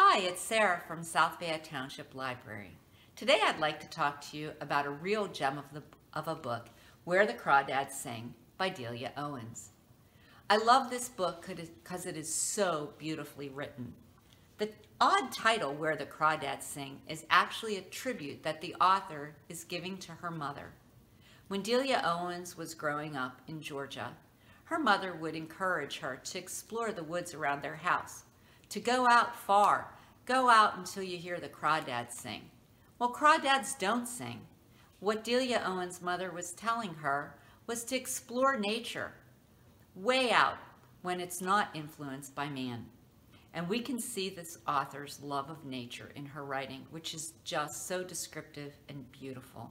Hi, it's Sarah from South Fayette Township Library. Today I'd like to talk to you about a real gem of, the, of a book, Where the Crawdads Sing by Delia Owens. I love this book because it is so beautifully written. The odd title, Where the Crawdads Sing, is actually a tribute that the author is giving to her mother. When Delia Owens was growing up in Georgia, her mother would encourage her to explore the woods around their house to go out far. Go out until you hear the crawdads sing. Well, crawdads don't sing. What Delia Owens' mother was telling her was to explore nature way out when it's not influenced by man. And we can see this author's love of nature in her writing, which is just so descriptive and beautiful.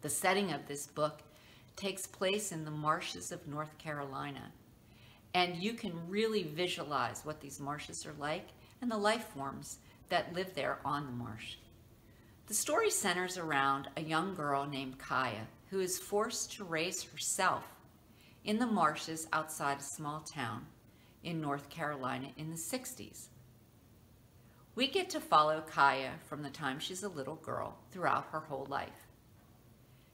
The setting of this book takes place in the marshes of North Carolina and you can really visualize what these marshes are like and the life forms that live there on the marsh. The story centers around a young girl named Kya who is forced to raise herself in the marshes outside a small town in North Carolina in the 60s. We get to follow Kya from the time she's a little girl throughout her whole life.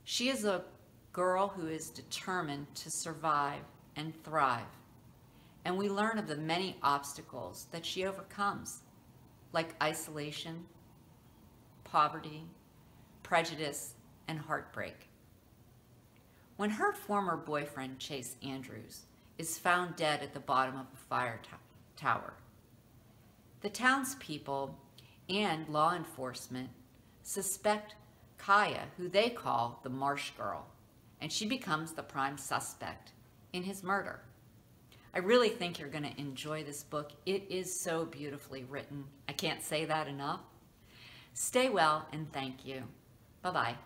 She is a girl who is determined to survive and thrive and we learn of the many obstacles that she overcomes, like isolation, poverty, prejudice, and heartbreak. When her former boyfriend, Chase Andrews, is found dead at the bottom of a fire tower, the townspeople and law enforcement suspect Kya, who they call the Marsh Girl, and she becomes the prime suspect in his murder. I really think you're going to enjoy this book. It is so beautifully written. I can't say that enough. Stay well and thank you. Bye-bye.